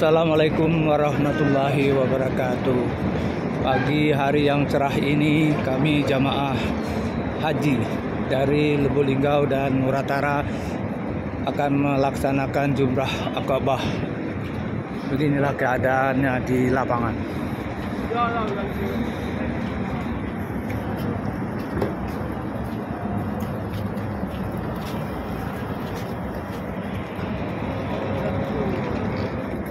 Assalamualaikum warahmatullahi wabarakatuh. Pagi hari yang cerah ini kami jamaah haji dari Lubuk Linggau dan Muratara akan melaksanakan jumrah akabah. Beginilah keadaannya di lapangan.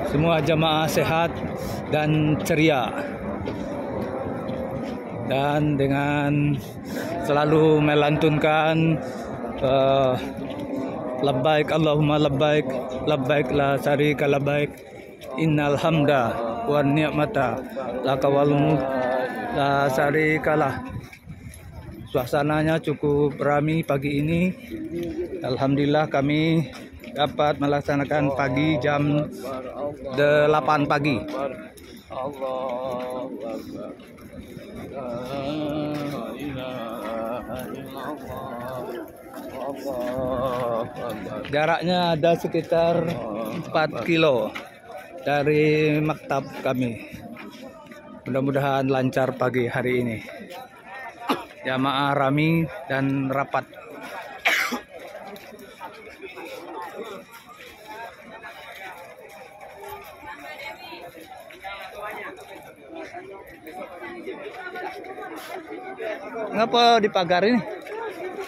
Semua jamaah sehat dan ceria. Dan dengan selalu melantunkan uh, labbaik Allahumma labbaik labbaik la syarika labbaik innal hamda wan ni'mata laka wal mulk la syarikalah suasananya cukup ramai pagi ini Alhamdulillah kami dapat melaksanakan pagi jam 8 pagi Jaraknya ada sekitar 4 kilo dari maktab kami. Mudah-mudahan lancar pagi hari ini. Jamaah rami dan rapat. Ngapa di pagar ini?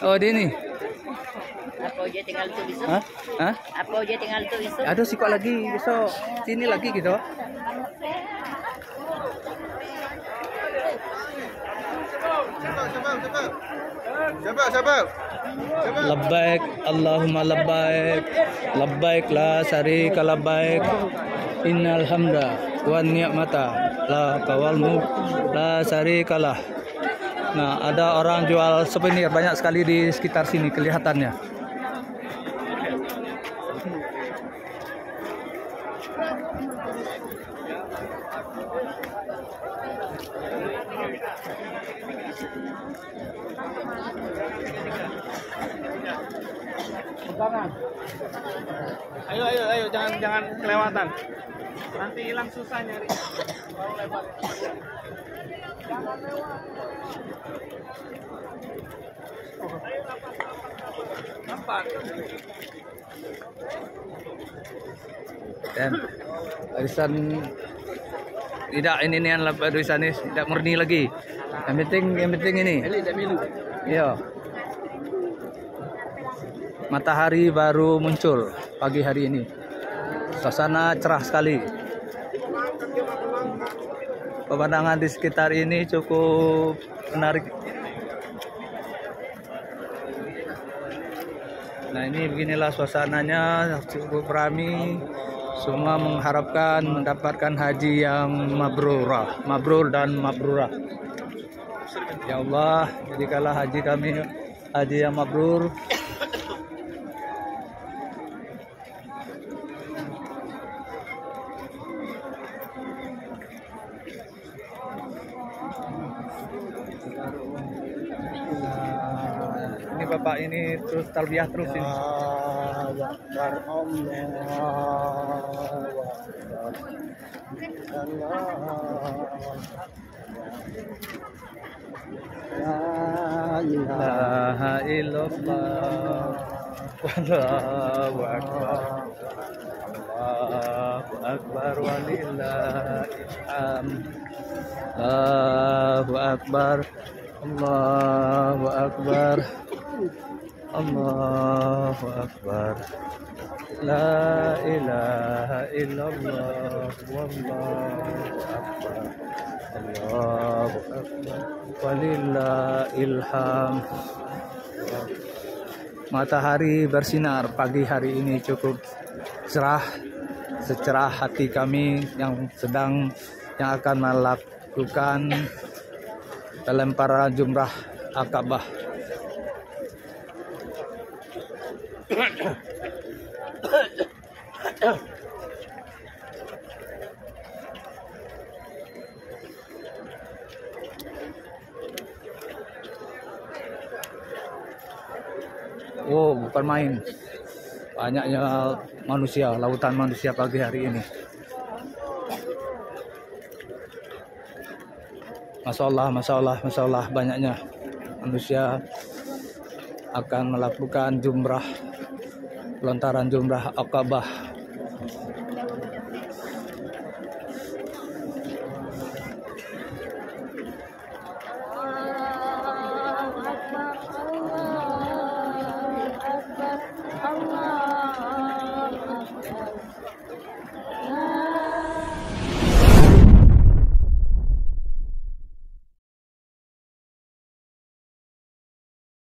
Oh, di ini. Apa dia tinggal tu besok? Hah? Hah? Apa dia tinggal tu besok? Ada sih kok lagi besok sini lagi gitu. Siapa siapa? Labbaik Allahumma labbaik labbaik la syarika labbaik innal hamda wan ni'mata la kawal mulk la syarikalah Nah, ada orang jual souvenir banyak sekali di sekitar sini kelihatannya. Ayo ayo ayo jangan jangan kelewatan. Nanti hilang susah nyari. Baru lebar. Nampak. Dan arisan tidak ini nih yang arisan ini tidak murni lagi. Yang penting yang penting ini. Iya. Matahari baru muncul pagi hari ini. Suasana cerah sekali. Pemandangan di sekitar ini cukup menarik. Nah ini beginilah suasananya cukup ramai. Semua mengharapkan mendapatkan haji yang mabrurah, mabrur dan mabrurah. Ya Allah, jadikanlah haji kami haji yang mabrur. Ini bapak ini terus talbiyah terus ini. Allah. Akbar Allahu akbar walillahil hamd Allahu akbar. Allahu akbar. Allahu akbar. La ilaha illallah. Wallahu akbar Allahu akbar. Walillahil hamd. Matahari bersinar pagi hari ini cukup cerah secerah hati kami yang sedang yang akan melakukan pelemparan jumrah akabah. Oh, bukan main. Banyaknya manusia, lautan manusia pagi hari ini. Masya Allah, Masya Allah, Masya Allah banyaknya manusia akan melakukan jumrah lontaran jumrah akabah